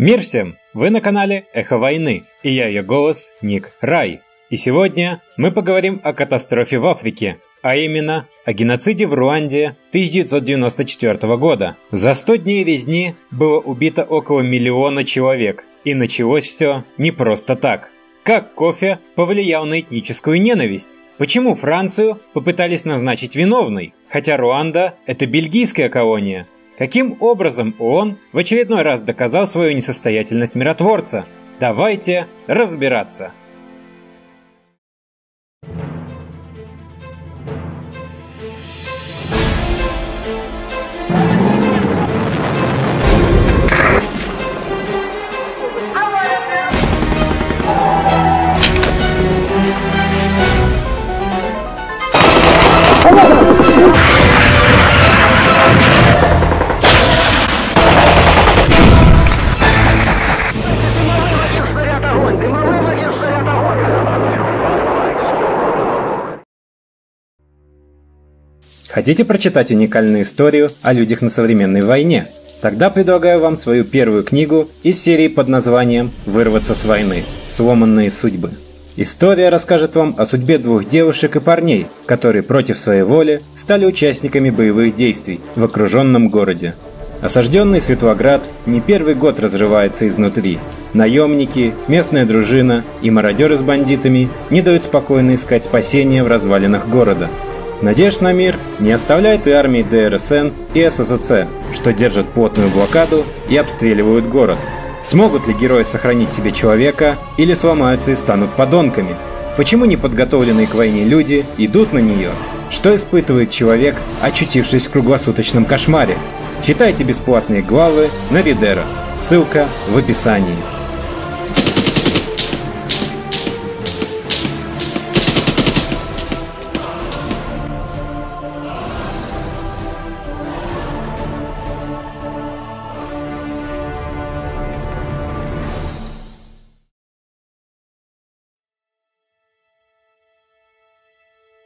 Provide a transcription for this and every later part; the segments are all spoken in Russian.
Мир всем! Вы на канале Эхо войны, и я ее голос Ник Рай. И сегодня мы поговорим о катастрофе в Африке, а именно о геноциде в Руанде 1994 года. За 100 дней резни было убито около миллиона человек, и началось все не просто так. Как кофе повлиял на этническую ненависть? Почему Францию попытались назначить виновной, хотя Руанда – это бельгийская колония, Каким образом он в очередной раз доказал свою несостоятельность миротворца? Давайте разбираться. Хотите прочитать уникальную историю о людях на современной войне? Тогда предлагаю вам свою первую книгу из серии под названием «Вырваться с войны. Сломанные судьбы». История расскажет вам о судьбе двух девушек и парней, которые против своей воли стали участниками боевых действий в окруженном городе. Осажденный Светлоград не первый год разрывается изнутри. Наемники, местная дружина и мародеры с бандитами не дают спокойно искать спасения в развалинах города – Надежд на мир не оставляет и армии ДРСН и СССР, что держат плотную блокаду и обстреливают город. Смогут ли герои сохранить себе человека или сломаются и станут подонками? Почему неподготовленные к войне люди идут на нее? Что испытывает человек, очутившись в круглосуточном кошмаре? Читайте бесплатные главы на Ридера. Ссылка в описании.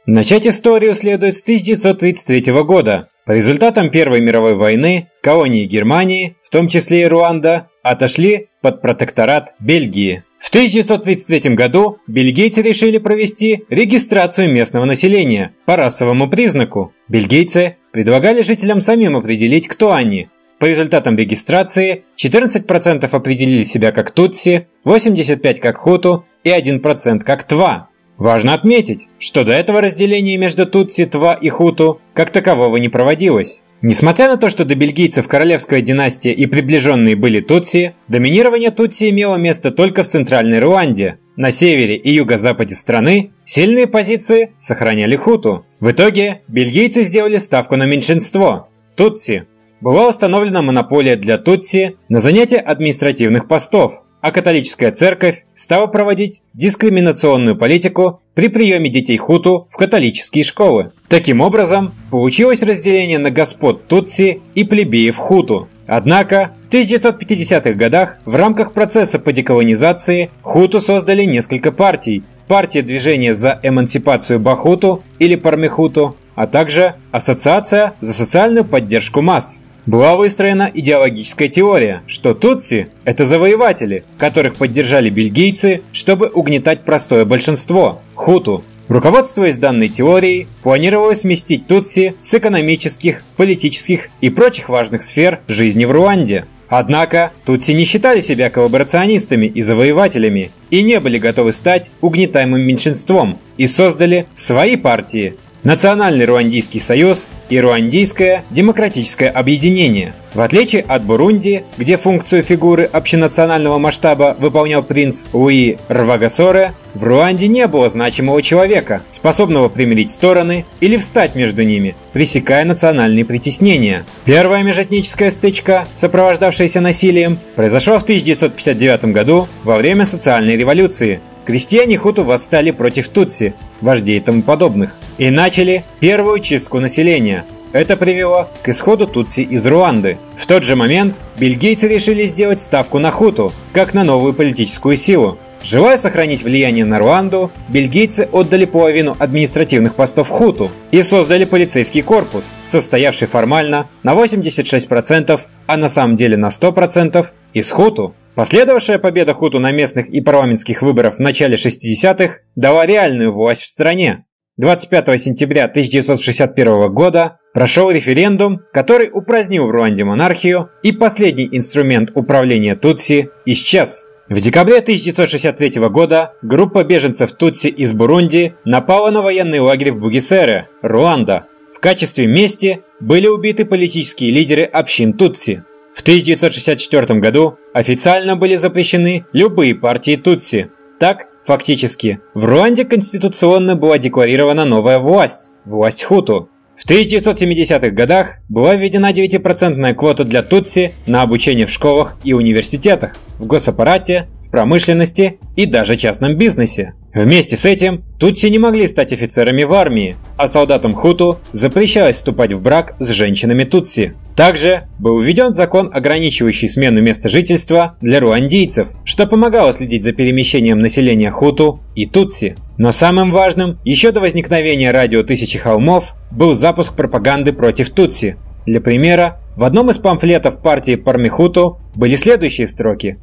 Начать историю следует с 1933 года. По результатам Первой мировой войны колонии Германии, в том числе и Руанда, отошли под протекторат Бельгии. В 1933 году бельгийцы решили провести регистрацию местного населения по расовому признаку. Бельгийцы предлагали жителям самим определить, кто они. По результатам регистрации 14% определили себя как Тутси, 85% как Хуту и 1% как Тва. Важно отметить, что до этого разделения между Тутси, Тва и Хуту как такового не проводилось. Несмотря на то, что до бельгийцев королевская династия и приближенные были Тутси, доминирование Тутси имело место только в центральной Руанде. На севере и юго-западе страны сильные позиции сохраняли Хуту. В итоге бельгийцы сделали ставку на меньшинство – Тутси. Была установлена монополия для Тутси на занятие административных постов – а католическая церковь стала проводить дискриминационную политику при приеме детей хуту в католические школы. Таким образом, получилось разделение на господ Тутси и плебеев хуту. Однако, в 1950-х годах в рамках процесса по деколонизации хуту создали несколько партий. Партия движения за эмансипацию Бахуту или Пармехуту, а также Ассоциация за социальную поддержку масс – была выстроена идеологическая теория, что тутси – это завоеватели, которых поддержали бельгийцы, чтобы угнетать простое большинство – хуту. Руководствуясь данной теорией, планировалось сместить тутси с экономических, политических и прочих важных сфер жизни в Руанде. Однако тутси не считали себя коллаборационистами и завоевателями и не были готовы стать угнетаемым меньшинством и создали свои партии, Национальный Руандийский союз Руандийское демократическое объединение. В отличие от Бурунди, где функцию фигуры общенационального масштаба выполнял принц Луи Рвагасоре, в Руанде не было значимого человека, способного примирить стороны или встать между ними, пресекая национальные притеснения. Первая межэтническая стычка, сопровождавшаяся насилием, произошла в 1959 году во время социальной революции, Крестьяне Хуту восстали против Тутси, вождей и тому подобных, и начали первую чистку населения. Это привело к исходу Тутси из Руанды. В тот же момент бельгийцы решили сделать ставку на Хуту, как на новую политическую силу. Желая сохранить влияние на Руанду, бельгийцы отдали половину административных постов Хуту и создали полицейский корпус, состоявший формально на 86%, а на самом деле на 100% из Хуту. Последовавшая победа Хуту на местных и парламентских выборах в начале 60-х дала реальную власть в стране. 25 сентября 1961 года прошел референдум, который упразднил в Руанде монархию, и последний инструмент управления Тутси исчез. В декабре 1963 года группа беженцев Тутси из Бурунди напала на военный лагерь в Бугисере, Руанда. В качестве мести были убиты политические лидеры общин Тутси. В 1964 году официально были запрещены любые партии Тутси. Так, фактически, в Руанде конституционно была декларирована новая власть – власть Хуту. В 1970-х годах была введена 9% квота для Тутси на обучение в школах и университетах, в госаппарате, в промышленности и даже частном бизнесе. Вместе с этим Тутси не могли стать офицерами в армии, а солдатам Хуту запрещалось вступать в брак с женщинами Тутси. Также был введен закон, ограничивающий смену места жительства для руандийцев, что помогало следить за перемещением населения Хуту и Тутси. Но самым важным, еще до возникновения радио «Тысячи холмов», был запуск пропаганды против Тутси. Для примера, в одном из памфлетов партии Пармихуту были следующие строки.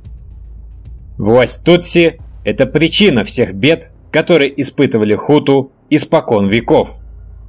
«Власть Тутси – это причина всех бед, которые испытывали Хуту испокон веков».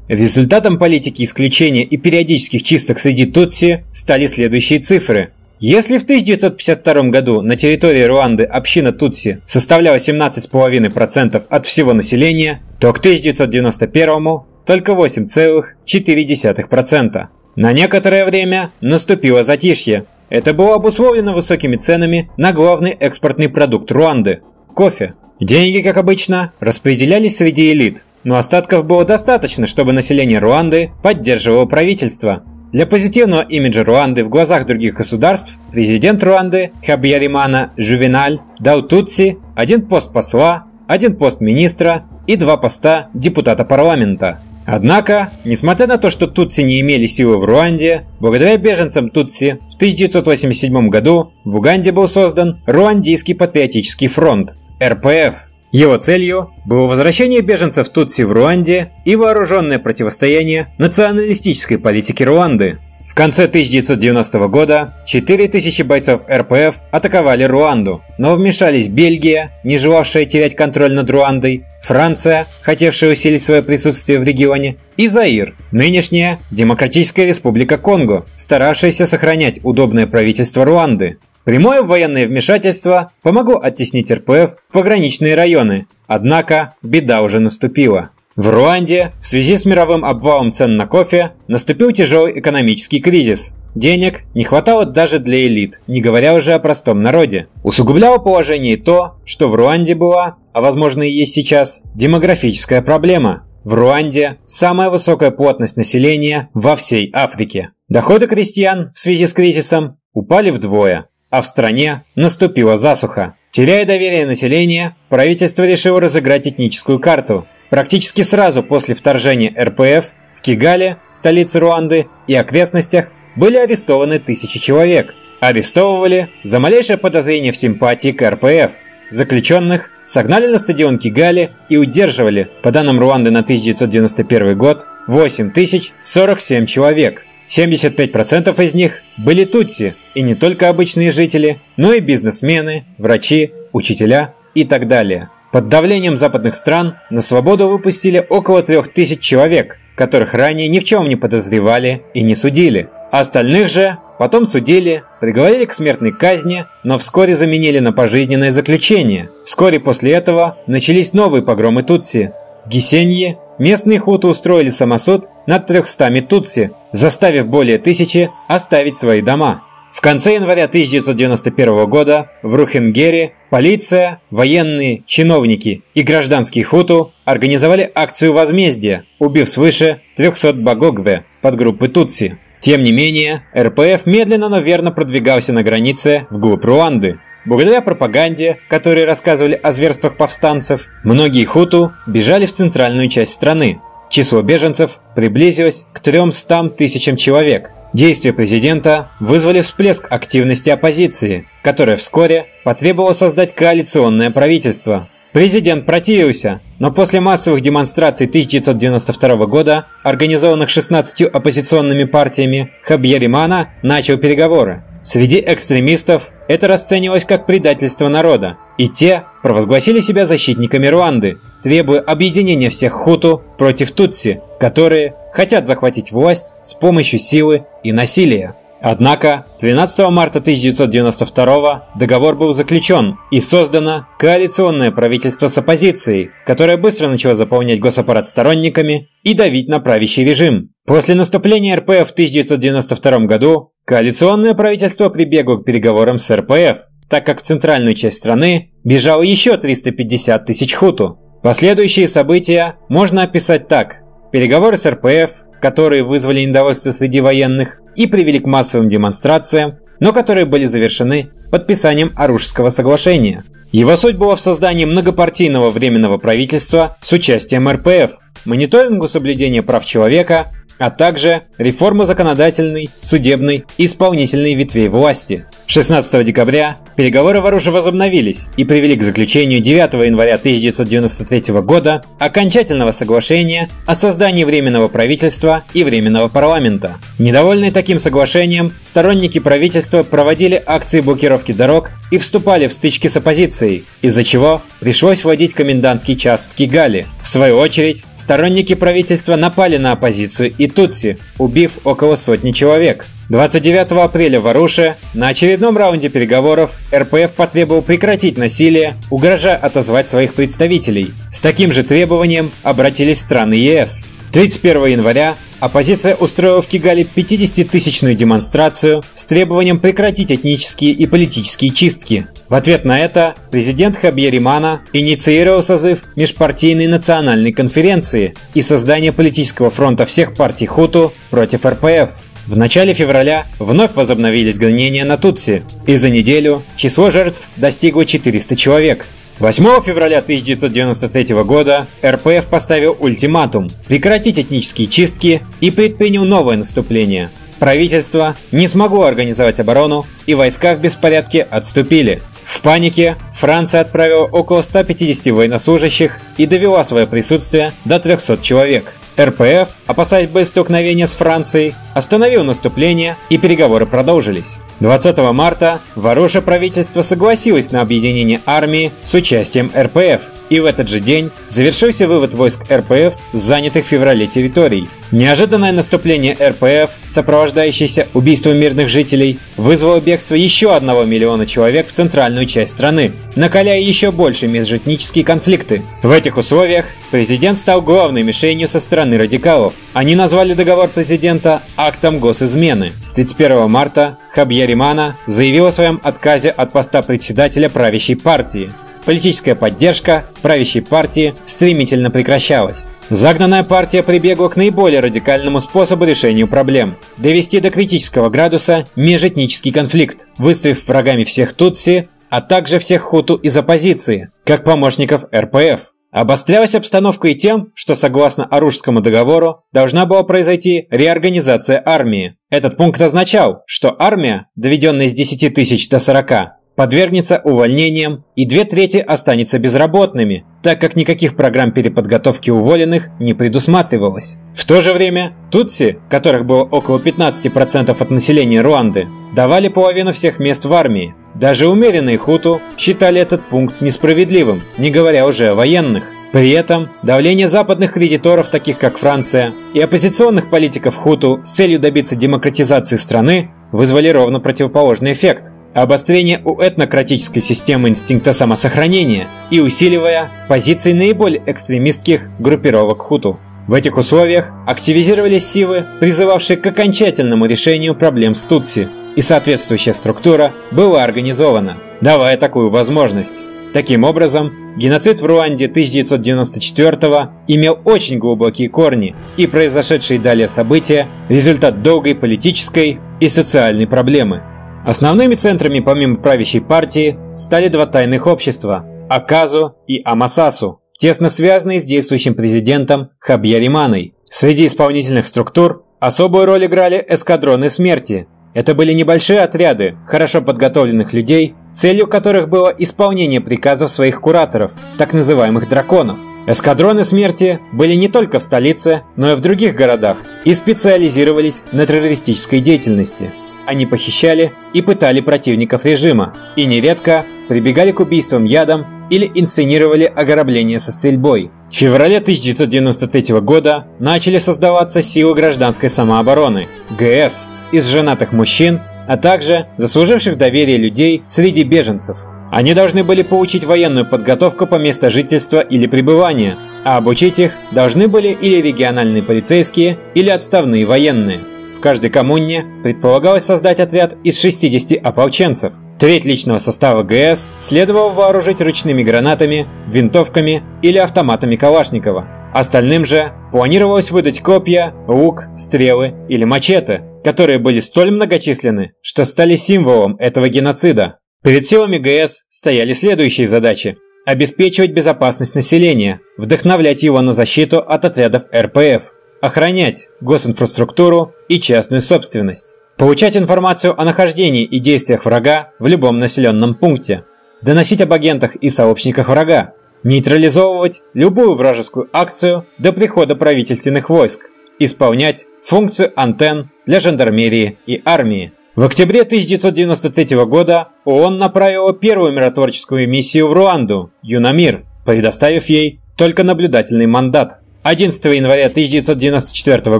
Результатом политики исключения и периодических чисток среди Тутси стали следующие цифры. Если в 1952 году на территории Руанды община Тутси составляла 17,5% от всего населения, то к 1991 только 8,4%. На некоторое время наступило затишье. Это было обусловлено высокими ценами на главный экспортный продукт Руанды – кофе. Деньги, как обычно, распределялись среди элит, но остатков было достаточно, чтобы население Руанды поддерживало правительство. Для позитивного имиджа Руанды в глазах других государств президент Руанды Хабьяримана Жувеналь дал Тутси один пост посла, один пост министра и два поста депутата парламента. Однако, несмотря на то, что Тутси не имели силы в Руанде, благодаря беженцам Тутси в 1987 году в Уганде был создан Руандийский патриотический фронт – РПФ – его целью было возвращение беженцев Тутси в Руанде и вооруженное противостояние националистической политике Руанды. В конце 1990 года 4000 бойцов РПФ атаковали Руанду, но вмешались Бельгия, не желавшая терять контроль над Руандой, Франция, хотевшая усилить свое присутствие в регионе, и Заир, нынешняя Демократическая Республика Конго, старавшаяся сохранять удобное правительство Руанды. Прямое военное вмешательство помогло оттеснить РПФ в пограничные районы, однако беда уже наступила. В Руанде в связи с мировым обвалом цен на кофе наступил тяжелый экономический кризис. Денег не хватало даже для элит, не говоря уже о простом народе. Усугубляло положение то, что в Руанде была, а возможно и есть сейчас, демографическая проблема. В Руанде самая высокая плотность населения во всей Африке. Доходы крестьян в связи с кризисом упали вдвое а в стране наступила засуха. Теряя доверие населения, правительство решило разыграть этническую карту. Практически сразу после вторжения РПФ в Кигале, столице Руанды, и окрестностях были арестованы тысячи человек. Арестовывали за малейшее подозрение в симпатии к РПФ. Заключенных согнали на стадион Кигали и удерживали, по данным Руанды на 1991 год, 8047 человек – 75% из них были тутси, и не только обычные жители, но и бизнесмены, врачи, учителя и так далее. Под давлением западных стран на свободу выпустили около 3000 человек, которых ранее ни в чем не подозревали и не судили. Остальных же потом судили, приговорили к смертной казни, но вскоре заменили на пожизненное заключение. Вскоре после этого начались новые погромы Тутси. В Гисенье местные хуты устроили самосуд над 300 тутси, заставив более тысячи оставить свои дома. В конце января 1991 года в Рухенгере полиция, военные, чиновники и гражданские хуту организовали акцию возмездия, убив свыше 300 багогве под группы Тутси. Тем не менее, РПФ медленно, но верно продвигался на границе вглубь Руанды. Благодаря пропаганде, которые рассказывали о зверствах повстанцев, многие хуту бежали в центральную часть страны, Число беженцев приблизилось к 300 тысячам человек. Действия президента вызвали всплеск активности оппозиции, которая вскоре потребовала создать коалиционное правительство. Президент противился, но после массовых демонстраций 1992 года, организованных 16 оппозиционными партиями, Хабьяримана начал переговоры. Среди экстремистов это расценивалось как предательство народа, и те провозгласили себя защитниками Руанды, требуя объединения всех хуту против тутси, которые хотят захватить власть с помощью силы и насилия. Однако 12 марта 1992 договор был заключен и создано коалиционное правительство с оппозицией, которое быстро начало заполнять госаппарат сторонниками и давить на правящий режим. После наступления РПФ в 1992 году коалиционное правительство прибегло к переговорам с РПФ, так как в центральную часть страны бежало еще 350 тысяч хуту. Последующие события можно описать так. Переговоры с РПФ, которые вызвали недовольство среди военных и привели к массовым демонстрациям, но которые были завершены подписанием Оружского соглашения. Его суть была в создании многопартийного временного правительства с участием РПФ, мониторингу соблюдения прав человека, а также реформу законодательной, судебной и исполнительной ветвей власти. 16 декабря переговоры в Аруже возобновились и привели к заключению 9 января 1993 года окончательного соглашения о создании Временного правительства и Временного парламента. Недовольные таким соглашением, сторонники правительства проводили акции блокировки дорог и вступали в стычки с оппозицией, из-за чего пришлось вводить комендантский час в Кигали. В свою очередь, сторонники правительства напали на оппозицию и Тутси, убив около сотни человек. 29 апреля в Аруше на очередном раунде переговоров РПФ потребовал прекратить насилие, угрожая отозвать своих представителей. С таким же требованием обратились страны ЕС. 31 января оппозиция устроила в Кигале 50-тысячную демонстрацию с требованием прекратить этнические и политические чистки. В ответ на это президент Хабьеримана инициировал созыв межпартийной национальной конференции и создание политического фронта всех партий Хуту против РПФ. В начале февраля вновь возобновились гонения на Тутси, и за неделю число жертв достигло 400 человек. 8 февраля 1993 года РПФ поставил ультиматум прекратить этнические чистки и предпринял новое наступление. Правительство не смогло организовать оборону, и войска в беспорядке отступили. В панике Франция отправила около 150 военнослужащих и довела свое присутствие до 300 человек. РПФ, опасаясь боестолкновения с Францией, остановил наступление и переговоры продолжились. 20 марта Вороша правительство согласилось на объединение армии с участием РПФ, и в этот же день завершился вывод войск РПФ с занятых в феврале территорий. Неожиданное наступление РПФ, сопровождающееся убийством мирных жителей, вызвало бегство еще одного миллиона человек в центральную часть страны, накаляя еще больше межэтнические конфликты. В этих условиях президент стал главной мишенью со стороны радикалов. Они назвали договор президента актом госизмены. 31 марта Хабьяримана заявил о своем отказе от поста председателя правящей партии. Политическая поддержка правящей партии стремительно прекращалась. Загнанная партия прибегла к наиболее радикальному способу решения проблем – довести до критического градуса межэтнический конфликт, выставив врагами всех тутси, а также всех хуту из оппозиции, как помощников РПФ. Обострялась обстановка и тем, что согласно Оружскому договору должна была произойти реорганизация армии. Этот пункт означал, что армия, доведенная с 10 тысяч до 40, подвергнется увольнениям и две трети останется безработными, так как никаких программ переподготовки уволенных не предусматривалось. В то же время тутси, которых было около 15% от населения Руанды, давали половину всех мест в армии. Даже умеренные хуту считали этот пункт несправедливым, не говоря уже о военных. При этом давление западных кредиторов, таких как Франция, и оппозиционных политиков хуту с целью добиться демократизации страны вызвали ровно противоположный эффект – обострение у этнократической системы инстинкта самосохранения и усиливая позиции наиболее экстремистских группировок хуту. В этих условиях активизировались силы, призывавшие к окончательному решению проблем с Тутси, и соответствующая структура была организована, давая такую возможность. Таким образом, геноцид в Руанде 1994 имел очень глубокие корни, и произошедшие далее события – результат долгой политической и социальной проблемы – Основными центрами помимо правящей партии стали два тайных общества – Аказу и Амасасу, тесно связанные с действующим президентом Хабьяриманой. Среди исполнительных структур особую роль играли эскадроны смерти. Это были небольшие отряды хорошо подготовленных людей, целью которых было исполнение приказов своих кураторов, так называемых драконов. Эскадроны смерти были не только в столице, но и в других городах и специализировались на террористической деятельности – они похищали и пытали противников режима, и нередко прибегали к убийствам ядом или инсценировали ограбление со стрельбой. В феврале 1993 года начали создаваться силы гражданской самообороны – ГС из женатых мужчин, а также заслуживших доверие людей среди беженцев. Они должны были получить военную подготовку по месту жительства или пребывания, а обучить их должны были или региональные полицейские, или отставные военные. Каждой коммуне предполагалось создать отряд из 60 ополченцев. Треть личного состава ГС следовало вооружить ручными гранатами, винтовками или автоматами Калашникова. Остальным же планировалось выдать копья, лук, стрелы или мачете, которые были столь многочисленны, что стали символом этого геноцида. Перед силами ГС стояли следующие задачи. Обеспечивать безопасность населения, вдохновлять его на защиту от отрядов РПФ, охранять госинфраструктуру и частную собственность, получать информацию о нахождении и действиях врага в любом населенном пункте, доносить об агентах и сообщниках врага, нейтрализовывать любую вражескую акцию до прихода правительственных войск, исполнять функцию антенн для жандармерии и армии. В октябре 1993 года ООН направила первую миротворческую миссию в Руанду – ЮНАМИР, предоставив ей только наблюдательный мандат. 11 января 1994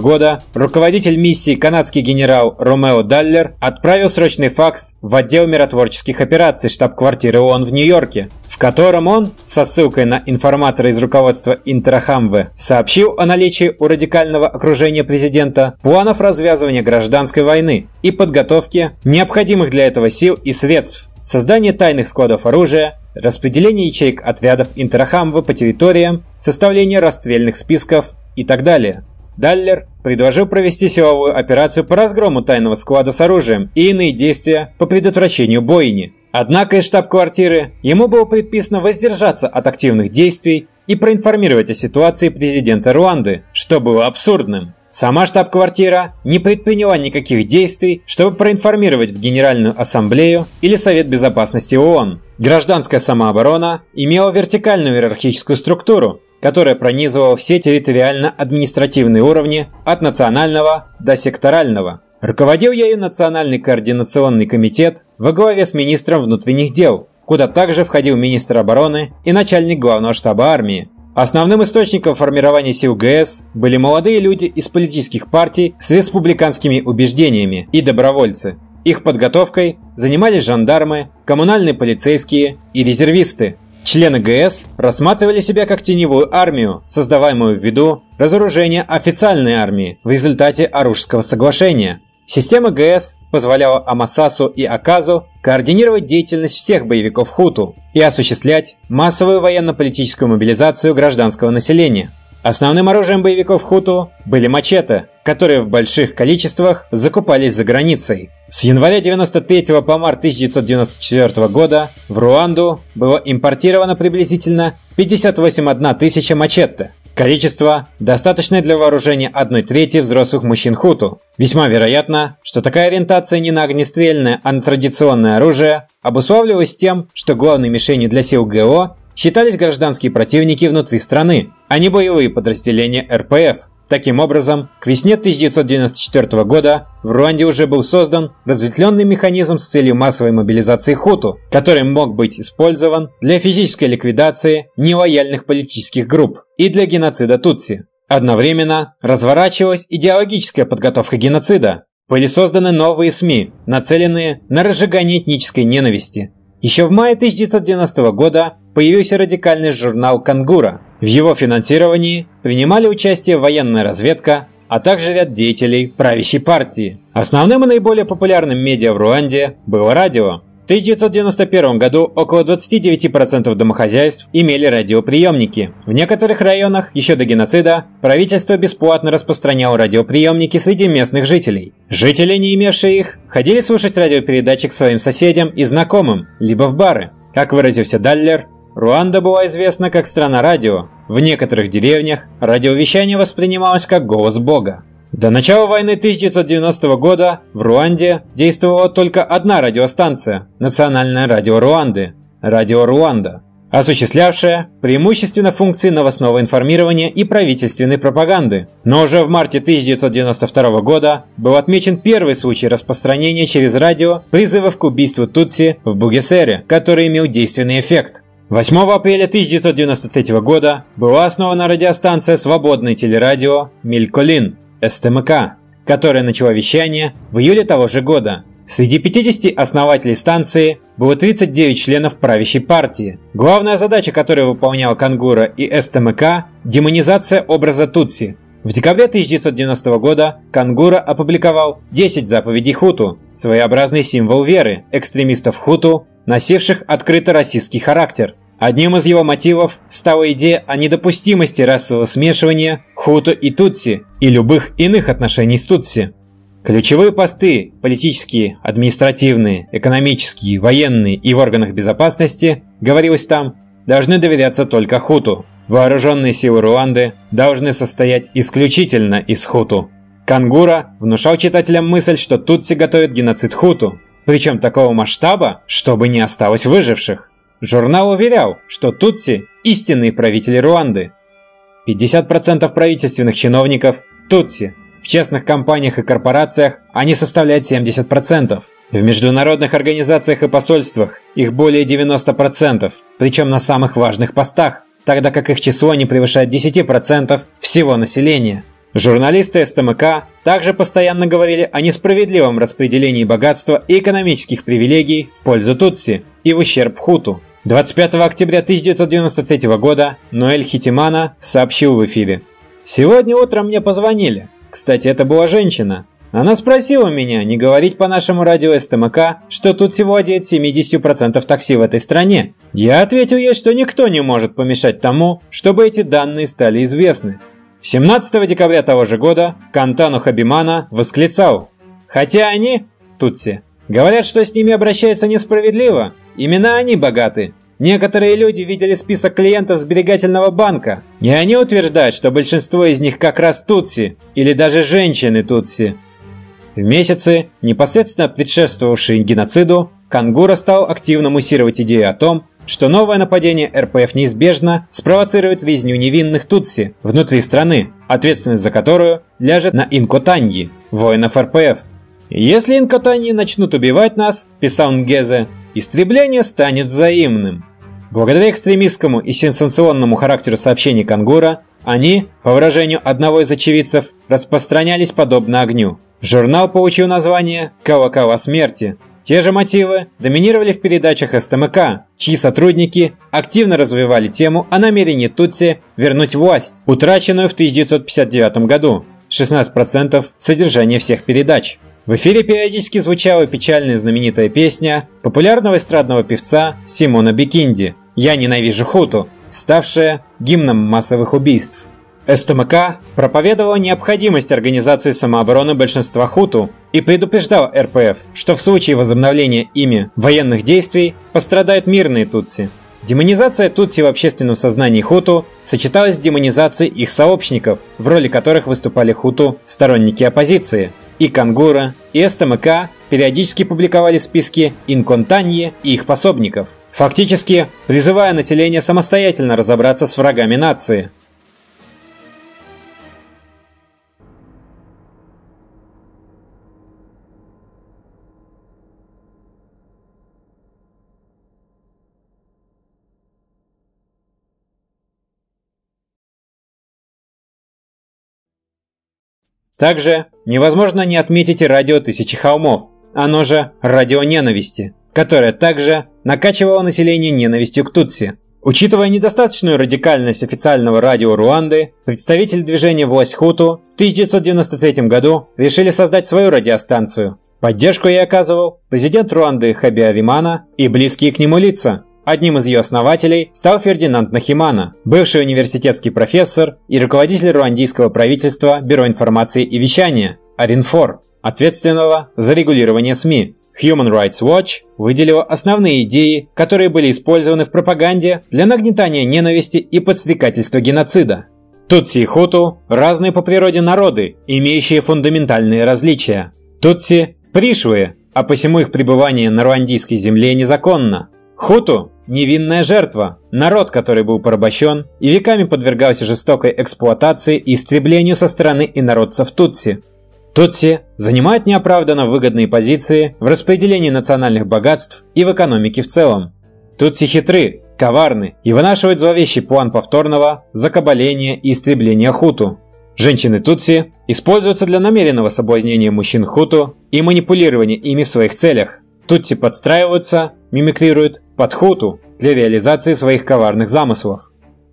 года руководитель миссии канадский генерал Ромео Даллер отправил срочный факс в отдел миротворческих операций штаб-квартиры ООН в Нью-Йорке, в котором он, со ссылкой на информатора из руководства Интерахамве, сообщил о наличии у радикального окружения президента планов развязывания гражданской войны и подготовки необходимых для этого сил и средств, создание тайных складов оружия, распределение ячеек отрядов Интерахамвы по территориям, составление расстрельных списков и так далее. Даллер предложил провести силовую операцию по разгрому тайного склада с оружием и иные действия по предотвращению бойни. Однако из штаб-квартиры ему было предписано воздержаться от активных действий и проинформировать о ситуации президента Руанды, что было абсурдным. Сама штаб-квартира не предприняла никаких действий, чтобы проинформировать в Генеральную Ассамблею или Совет Безопасности ООН. Гражданская самооборона имела вертикальную иерархическую структуру, которая пронизывала все территориально-административные уровни от национального до секторального. Руководил ею Национальный координационный комитет во главе с министром внутренних дел, куда также входил министр обороны и начальник главного штаба армии. Основным источником формирования сил ГС были молодые люди из политических партий с республиканскими убеждениями и добровольцы. Их подготовкой занимались жандармы, коммунальные полицейские и резервисты. Члены ГС рассматривали себя как теневую армию, создаваемую ввиду разоружения официальной армии в результате Оружского соглашения. Система ГС позволяла Амасасу и Аказу координировать деятельность всех боевиков Хуту и осуществлять массовую военно-политическую мобилизацию гражданского населения. Основным оружием боевиков Хуту были мачете, которые в больших количествах закупались за границей. С января 93 по март 1994 года в Руанду было импортировано приблизительно 58 тысяча мачете, Количество, достаточное для вооружения одной трети взрослых мужчин хуту. Весьма вероятно, что такая ориентация не на огнестрельное, а на традиционное оружие обуславливалась тем, что главной мишенью для сил ГО считались гражданские противники внутри страны, а не боевые подразделения РПФ. Таким образом, к весне 1994 года в Руанде уже был создан разветвленный механизм с целью массовой мобилизации хуту, который мог быть использован для физической ликвидации нелояльных политических групп и для геноцида Тутси. Одновременно разворачивалась идеологическая подготовка геноцида. Были созданы новые СМИ, нацеленные на разжигание этнической ненависти. Еще в мае 1990 года появился радикальный журнал «Кангура», в его финансировании принимали участие военная разведка, а также ряд деятелей правящей партии. Основным и наиболее популярным медиа в Руанде было радио. В 1991 году около 29% домохозяйств имели радиоприемники. В некоторых районах еще до геноцида правительство бесплатно распространяло радиоприемники среди местных жителей. Жители, не имевшие их, ходили слушать радиопередачи к своим соседям и знакомым, либо в бары. Как выразился Даллер, Руанда была известна как страна радио. В некоторых деревнях радиовещание воспринималось как голос Бога. До начала войны 1990 года в Руанде действовала только одна радиостанция – Национальное радио Руанды – Радио Руанда. осуществлявшая преимущественно функции новостного информирования и правительственной пропаганды. Но уже в марте 1992 года был отмечен первый случай распространения через радио призывов к убийству Тутси в Бугесере, который имел действенный эффект. 8 апреля 1993 года была основана радиостанция «Свободное телерадио» Мильколин, СТМК, которая начала вещание в июле того же года. Среди 50 основателей станции было 39 членов правящей партии. Главная задача, которую выполняла Кангура и СТМК – демонизация образа Тутси. В декабре 1990 года Кангура опубликовал 10 заповедей Хуту, своеобразный символ веры экстремистов Хуту, носивших открыто расистский характер. Одним из его мотивов стала идея о недопустимости расового смешивания Хуту и Тутси и любых иных отношений с Тутси. Ключевые посты – политические, административные, экономические, военные и в органах безопасности, говорилось там, должны доверяться только Хуту. Вооруженные силы Руанды должны состоять исключительно из Хуту. Кангура внушал читателям мысль, что Тутси готовят геноцид Хуту, причем такого масштаба, чтобы не осталось выживших. Журнал уверял, что Тутси – истинные правители Руанды. 50% правительственных чиновников – Тутси, в частных компаниях и корпорациях они составляют 70%. В международных организациях и посольствах их более 90%, причем на самых важных постах, тогда как их число не превышает 10% всего населения. Журналисты СТМК также постоянно говорили о несправедливом распределении богатства и экономических привилегий в пользу Тутси и в ущерб Хуту. 25 октября 1993 года Ноэль Хитимана сообщил в эфире. «Сегодня утром мне позвонили. Кстати, это была женщина. Она спросила меня, не говорить по нашему радио СТМК, что тут владеет 70% такси в этой стране. Я ответил ей, что никто не может помешать тому, чтобы эти данные стали известны. 17 декабря того же года Кантану Хабимана восклицал «Хотя они, Тутси, говорят, что с ними обращаются несправедливо, именно они богаты, Некоторые люди видели список клиентов сберегательного банка, и они утверждают, что большинство из них как раз тутси, или даже женщины тутси. В месяцы, непосредственно предшествовавшие геноциду, Кангура стал активно муссировать идею о том, что новое нападение РПФ неизбежно спровоцирует резню невинных тутси внутри страны, ответственность за которую ляжет на Инкотаньи, воинов РПФ. «Если Инкотаньи начнут убивать нас», – писал Нгезе, истребление станет взаимным. Благодаря экстремистскому и сенсационному характеру сообщений Кангура, они, по выражению одного из очевидцев, распространялись подобно огню. Журнал получил название «Кавакава смерти». Те же мотивы доминировали в передачах СТМК, чьи сотрудники активно развивали тему о намерении Тутси вернуть власть, утраченную в 1959 году, 16% содержания всех передач. В эфире периодически звучала печальная знаменитая песня популярного эстрадного певца Симона Бикинди «Я ненавижу Хуту», ставшая гимном массовых убийств. СТМК проповедовала необходимость организации самообороны большинства хуту и предупреждал РПФ, что в случае возобновления ими военных действий пострадают мирные тутси. Демонизация тутси в общественном сознании хуту сочеталась с демонизацией их сообщников, в роли которых выступали хуту сторонники оппозиции – и Кангура, и СТМК периодически публиковали списки инконтаньи и их пособников, фактически призывая население самостоятельно разобраться с врагами нации. Также невозможно не отметить радио Тысячи Холмов, оно же радио ненависти, которое также накачивало население ненавистью к Тутси. Учитывая недостаточную радикальность официального радио Руанды, представители движения «Власть Хуту» в 1993 году решили создать свою радиостанцию. Поддержку ей оказывал президент Руанды Хаби Аримана и близкие к нему лица, Одним из ее основателей стал Фердинанд Нахимана, бывший университетский профессор и руководитель руандийского правительства Бюро информации и вещания, Аринфор, ответственного за регулирование СМИ. Human Rights Watch выделила основные идеи, которые были использованы в пропаганде для нагнетания ненависти и подстрекательства геноцида. Тутси и Хуту – разные по природе народы, имеющие фундаментальные различия. Тутси – пришлые, а посему их пребывание на руандийской земле незаконно. Хуту невинная жертва, народ, который был порабощен и веками подвергался жестокой эксплуатации и истреблению со стороны инородцев Тутси. Тутси занимают неоправданно выгодные позиции в распределении национальных богатств и в экономике в целом. Тутси хитры, коварны и вынашивают зловещий план повторного закабаления и истребления хуту. Женщины Тутси используются для намеренного соблазнения мужчин хуту и манипулирования ими в своих целях. Тутси подстраиваются, мимикрируют под хуту для реализации своих коварных замыслов.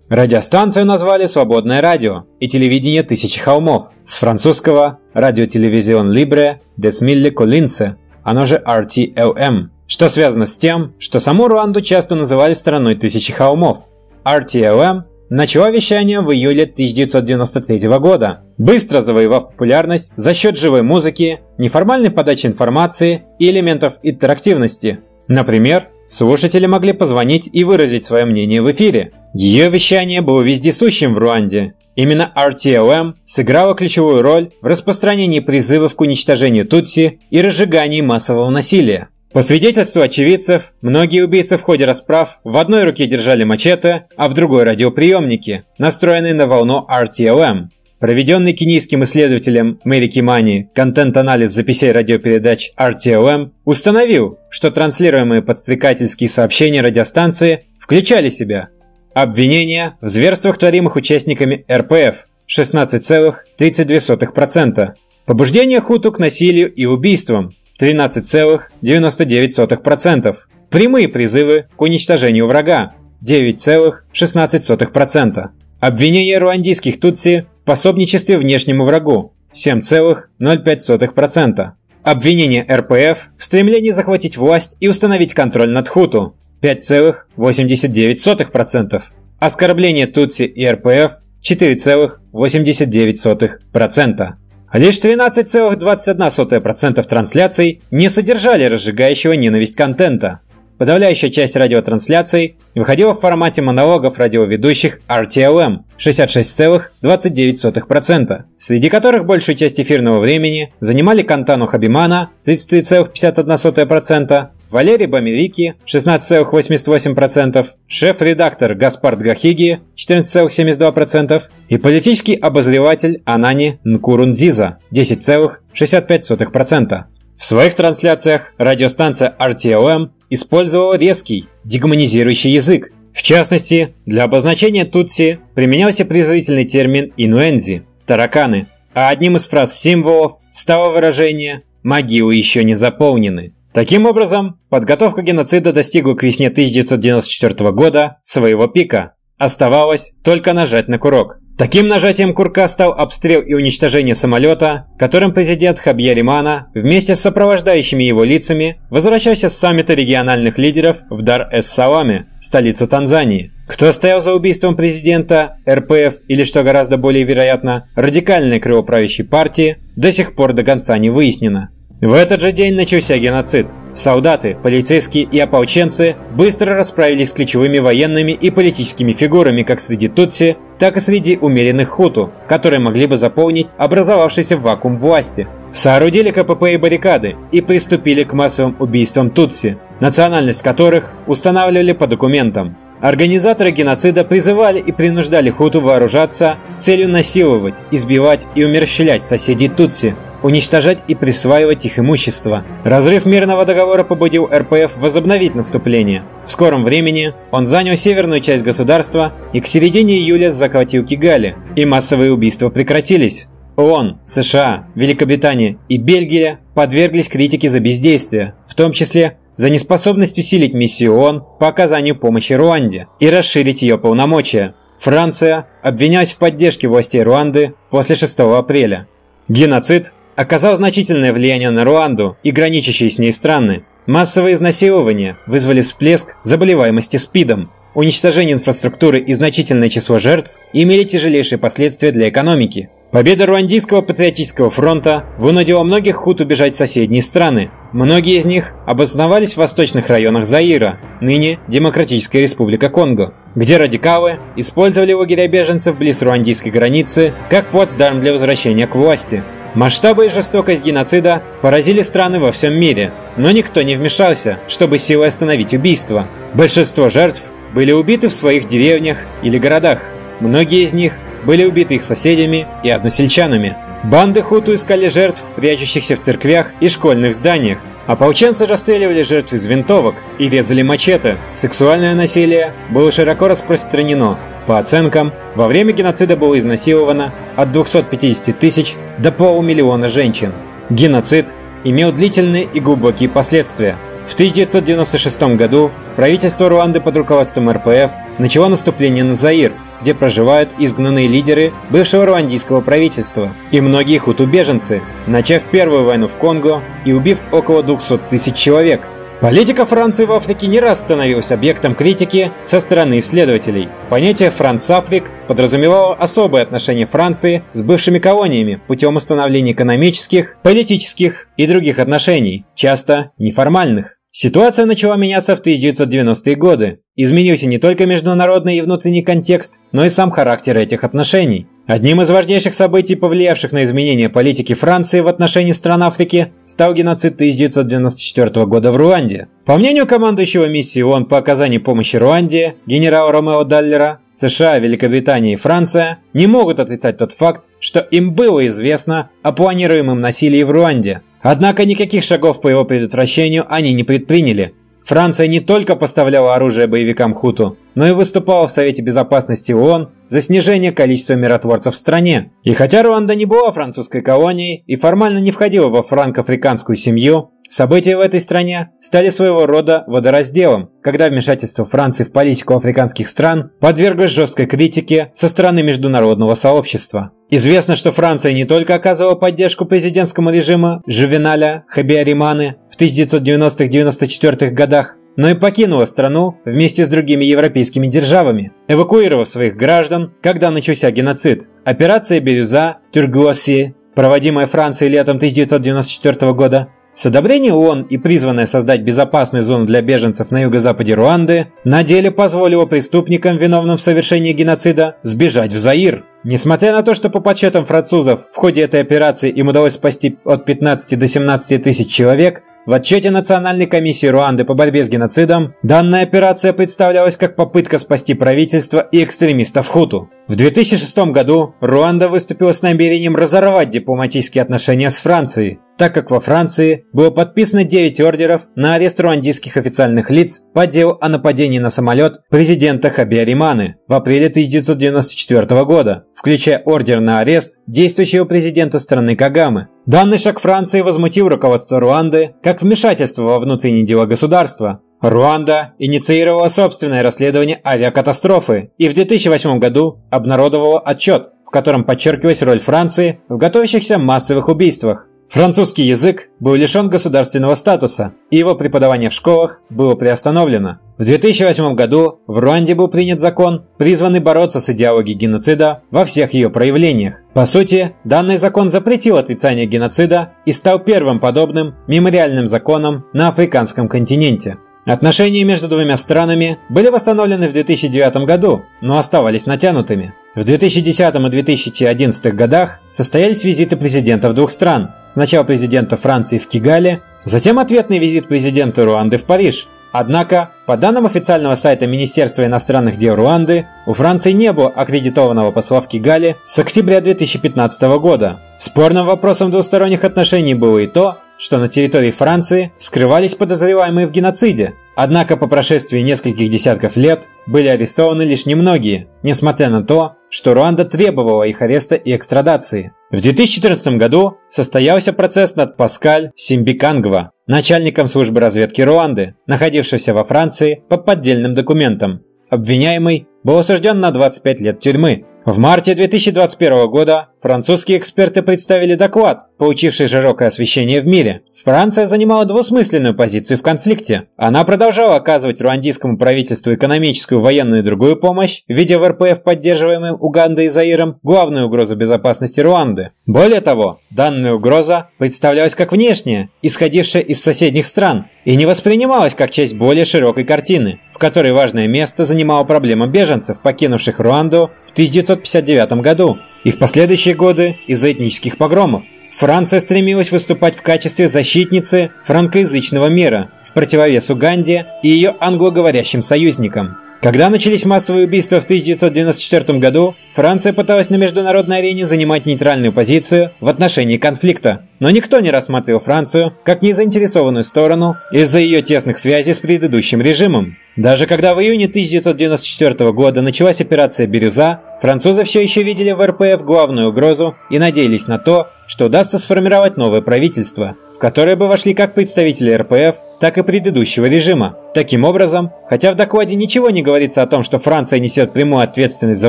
Радиостанцию назвали «Свободное радио» и «Телевидение тысячи холмов» с французского «Радиотелевизион Либре des Mille Collines», оно же RTLM, что связано с тем, что саму Руанду часто называли страной тысячи холмов. RTLM начала вещание в июле 1993 года, быстро завоевав популярность за счет живой музыки, неформальной подачи информации и элементов интерактивности. Например, слушатели могли позвонить и выразить свое мнение в эфире. Ее вещание было вездесущим в Руанде. Именно RTLM сыграла ключевую роль в распространении призывов к уничтожению Тутси и разжигании массового насилия. По свидетельству очевидцев, многие убийцы в ходе расправ в одной руке держали мачете, а в другой радиоприемники, настроенные на волну RTLM. Проведенный кенийским исследователем Мэри Кимани контент-анализ записей радиопередач RTLM установил, что транслируемые подстрекательские сообщения радиостанции включали в себя обвинения в зверствах, творимых участниками РПФ 16,32%, побуждение хуту к насилию и убийствам 13,99%. Прямые призывы к уничтожению врага 9,16%. Обвинение руандийских тутси в пособничестве внешнему врагу 7,05%. Обвинение РПФ в стремлении захватить власть и установить контроль над Хуту 5,89%. Оскорбление Тутси и РПФ 4,89%. Лишь 13,21% трансляций не содержали разжигающего ненависть контента. Подавляющая часть радиотрансляций выходила в формате монологов радиоведущих RTLM 66,29%, среди которых большую часть эфирного времени занимали Кантану Хабимана 33,51%, Валерий Бамерики 16,88%, шеф-редактор Гаспард Гахиги 14,72% и политический обозреватель Анани Нкурундзиза 10,65%. В своих трансляциях радиостанция RTLM использовала резкий, дегуманизирующий язык. В частности, для обозначения тутси применялся презрительный термин инуэнзи – тараканы, а одним из фраз символов стало выражение «могилы еще не заполнены». Таким образом, подготовка геноцида достигла к весне 1994 года своего пика. Оставалось только нажать на курок. Таким нажатием курка стал обстрел и уничтожение самолета, которым президент Хабьяримана вместе с сопровождающими его лицами возвращался с саммита региональных лидеров в Дар-эс-Саламе, столицу Танзании. Кто стоял за убийством президента, РПФ или, что гораздо более вероятно, радикальной крыло правящей партии, до сих пор до конца не выяснено. В этот же день начался геноцид. Солдаты, полицейские и ополченцы быстро расправились с ключевыми военными и политическими фигурами как среди Тутси, так и среди умеренных Хуту, которые могли бы заполнить образовавшийся вакуум власти. Соорудили КПП и баррикады и приступили к массовым убийствам Тутси, национальность которых устанавливали по документам. Организаторы геноцида призывали и принуждали хуту вооружаться с целью насиловать, избивать и умерщвлять соседей Тутси, уничтожать и присваивать их имущество. Разрыв мирного договора побудил РПФ возобновить наступление. В скором времени он занял северную часть государства и к середине июля захватил Кигали, и массовые убийства прекратились. ООН, США, Великобритания и Бельгия подверглись критике за бездействие, в том числе за неспособность усилить миссию ООН по оказанию помощи Руанде и расширить ее полномочия. Франция обвинялась в поддержке властей Руанды после 6 апреля. Геноцид оказал значительное влияние на Руанду и граничащие с ней страны. Массовые изнасилования вызвали всплеск заболеваемости СПИДом. Уничтожение инфраструктуры и значительное число жертв имели тяжелейшие последствия для экономики. Победа Руандийского патриотического фронта вынудила многих хуту бежать в соседние страны. Многие из них обосновались в восточных районах Заира, ныне Демократическая Республика Конго, где радикалы использовали лагеря беженцев близ руандийской границы как плацдарм для возвращения к власти. Масштабы и жестокость геноцида поразили страны во всем мире, но никто не вмешался, чтобы силой остановить убийство. Большинство жертв были убиты в своих деревнях или городах. Многие из них были убиты их соседями и односельчанами. Банды хуту искали жертв, прячущихся в церквях и школьных зданиях. Ополченцы расстреливали жертв из винтовок и резали мачете. Сексуальное насилие было широко распространено. По оценкам, во время геноцида было изнасиловано от 250 тысяч до полумиллиона женщин. Геноцид имел длительные и глубокие последствия. В 1996 году правительство Руанды под руководством РПФ начало наступление на Заир, где проживают изгнанные лидеры бывшего руандийского правительства и многие хуту-беженцы, начав первую войну в Конго и убив около 200 тысяч человек. Политика Франции в Африке не раз становилась объектом критики со стороны исследователей. Понятие «Франц-Африк» подразумевало особые отношения Франции с бывшими колониями путем установления экономических, политических и других отношений, часто неформальных. Ситуация начала меняться в 1990-е годы. Изменился не только международный и внутренний контекст, но и сам характер этих отношений. Одним из важнейших событий, повлиявших на изменение политики Франции в отношении стран Африки, стал геноцид 1994 года в Руанде. По мнению командующего миссии ООН по оказанию помощи Руанде, генерала Ромео Даллера, США, Великобритания и Франция не могут отрицать тот факт, что им было известно о планируемом насилии в Руанде. Однако никаких шагов по его предотвращению они не предприняли. Франция не только поставляла оружие боевикам Хуту, но и выступала в Совете Безопасности ООН за снижение количества миротворцев в стране. И хотя Руанда не была французской колонией и формально не входила во франко-африканскую семью, События в этой стране стали своего рода водоразделом, когда вмешательство Франции в политику африканских стран подверглось жесткой критике со стороны международного сообщества. Известно, что Франция не только оказывала поддержку президентскому режиму Жувеналя Хабиариманы в 1990-94 годах, но и покинула страну вместе с другими европейскими державами, эвакуировав своих граждан, когда начался геноцид. Операция «Бирюза» Тюргуаси, проводимая Францией летом 1994 года, с одобрения ООН и призванная создать безопасную зону для беженцев на юго-западе Руанды, на деле позволила преступникам, виновным в совершении геноцида, сбежать в Заир. Несмотря на то, что по подсчетам французов в ходе этой операции им удалось спасти от 15 до 17 тысяч человек, в отчете Национальной комиссии Руанды по борьбе с геноцидом данная операция представлялась как попытка спасти правительство и экстремистов Хуту. В 2006 году Руанда выступила с намерением разорвать дипломатические отношения с Францией, так как во Франции было подписано 9 ордеров на арест руандийских официальных лиц по делу о нападении на самолет президента Хабиариманы в апреле 1994 года, включая ордер на арест действующего президента страны Кагамы. Данный шаг Франции возмутил руководство Руанды как вмешательство во внутренние дела государства. Руанда инициировала собственное расследование авиакатастрофы и в 2008 году обнародовала отчет, в котором подчеркивалась роль Франции в готовящихся массовых убийствах. Французский язык был лишен государственного статуса, и его преподавание в школах было приостановлено. В 2008 году в Руанде был принят закон, призванный бороться с идеологией геноцида во всех ее проявлениях. По сути, данный закон запретил отрицание геноцида и стал первым подобным мемориальным законом на африканском континенте. Отношения между двумя странами были восстановлены в 2009 году, но оставались натянутыми. В 2010 и 2011 годах состоялись визиты президентов двух стран. Сначала президента Франции в Кигале, затем ответный визит президента Руанды в Париж. Однако, по данным официального сайта Министерства иностранных дел Руанды, у Франции не было аккредитованного посла в Кигале с октября 2015 года. Спорным вопросом двусторонних отношений было и то, что на территории Франции скрывались подозреваемые в геноциде. Однако по прошествии нескольких десятков лет были арестованы лишь немногие, несмотря на то, что Руанда требовала их ареста и экстрадации. В 2014 году состоялся процесс над Паскаль Симбикангва, начальником службы разведки Руанды, находившегося во Франции по поддельным документам. Обвиняемый был осужден на 25 лет тюрьмы, в марте 2021 года французские эксперты представили доклад, получивший широкое освещение в мире. Франция занимала двусмысленную позицию в конфликте. Она продолжала оказывать руандийскому правительству экономическую, военную и другую помощь, видя в РПФ, поддерживаемым Угандой и Заиром, главную угрозу безопасности Руанды. Более того, данная угроза представлялась как внешняя, исходившая из соседних стран, и не воспринималась как часть более широкой картины, в которой важное место занимала проблема беженцев, покинувших Руанду в 1959 году и в последующие годы из-за этнических погромов. Франция стремилась выступать в качестве защитницы франкоязычного мира в противовес Уганде и ее англоговорящим союзникам. Когда начались массовые убийства в 1994 году, Франция пыталась на международной арене занимать нейтральную позицию в отношении конфликта, но никто не рассматривал Францию как незаинтересованную сторону из-за ее тесных связей с предыдущим режимом. Даже когда в июне 1994 года началась операция «Бирюза», французы все еще видели в РПФ главную угрозу и надеялись на то, что удастся сформировать новое правительство – которые бы вошли как представители РПФ, так и предыдущего режима. Таким образом, хотя в докладе ничего не говорится о том, что Франция несет прямую ответственность за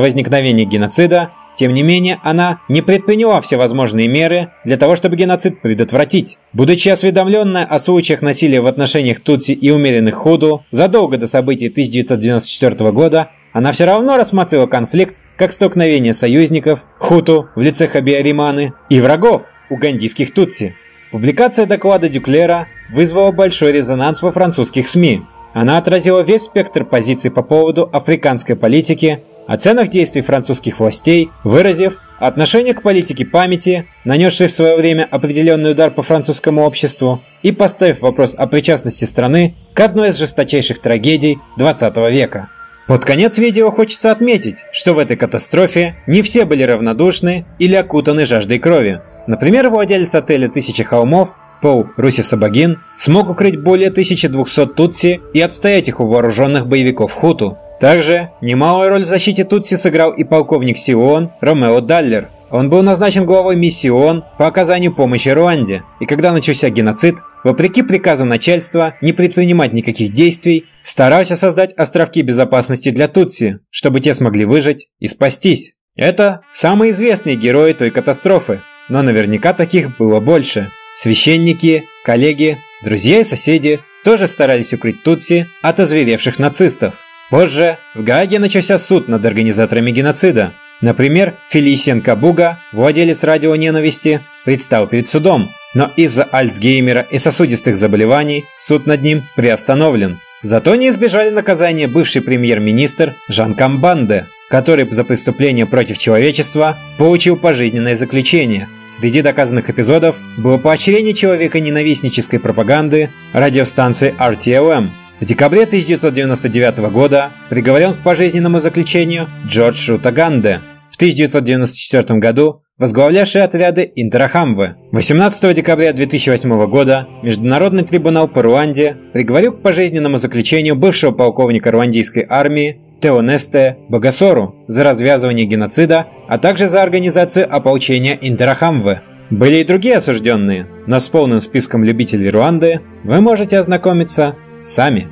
возникновение геноцида, тем не менее, она не предприняла всевозможные меры для того, чтобы геноцид предотвратить. Будучи осведомленная о случаях насилия в отношениях Тутси и умеренных Худу задолго до событий 1994 года, она все равно рассматривала конфликт как столкновение союзников Хуту в лице Хабиариманы и врагов угандийских Тутси. Публикация доклада Дюклера вызвала большой резонанс во французских СМИ. Она отразила весь спектр позиций по поводу африканской политики, оценок действий французских властей, выразив отношение к политике памяти, нанесшей в свое время определенный удар по французскому обществу, и поставив вопрос о причастности страны к одной из жесточайших трагедий 20 века. Под конец видео хочется отметить, что в этой катастрофе не все были равнодушны или окутаны жаждой крови. Например, владелец отеля «Тысяча холмов» Пол Руси Сабагин смог укрыть более 1200 тутси и отстоять их у вооруженных боевиков Хуту. Также немалую роль в защите Тутси сыграл и полковник Сион Ромео Даллер. Он был назначен главой миссии ООН по оказанию помощи Руанде, и когда начался геноцид, вопреки приказу начальства не предпринимать никаких действий, старался создать островки безопасности для Тутси, чтобы те смогли выжить и спастись. Это самые известные герои той катастрофы, но наверняка таких было больше. Священники, коллеги, друзья и соседи тоже старались укрыть Тутси от озверевших нацистов. Позже в Гааге начался суд над организаторами геноцида. Например, Фелисиан Кабуга, владелец радио ненависти, предстал перед судом, но из-за Альцгеймера и сосудистых заболеваний суд над ним приостановлен. Зато не избежали наказания бывший премьер-министр Жан Камбанде, который за преступление против человечества получил пожизненное заключение. Среди доказанных эпизодов было поощрение человека ненавистнической пропаганды радиостанции RTLM. В декабре 1999 года приговорен к пожизненному заключению Джордж Рутаганде. В 1994 году возглавлявший отряды Интерахамвы. 18 декабря 2008 года Международный трибунал по Руанде приговорил к пожизненному заключению бывшего полковника руандийской армии Теонесте Богасору за развязывание геноцида, а также за организацию ополчения Интерахамвы. Были и другие осужденные, но с полным списком любителей Руанды вы можете ознакомиться сами.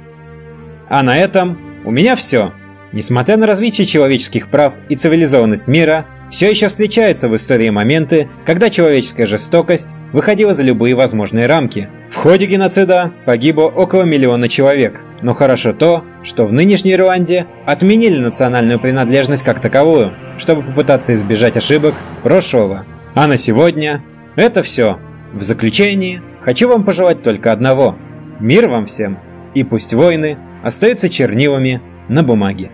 А на этом у меня все. Несмотря на различие человеческих прав и цивилизованность мира, все еще встречаются в истории моменты, когда человеческая жестокость выходила за любые возможные рамки. В ходе геноцида погибло около миллиона человек, но хорошо то, что в нынешней Руанде отменили национальную принадлежность как таковую, чтобы попытаться избежать ошибок прошлого. А на сегодня это все. В заключении хочу вам пожелать только одного. Мир вам всем, и пусть войны остаются чернилами на бумаге.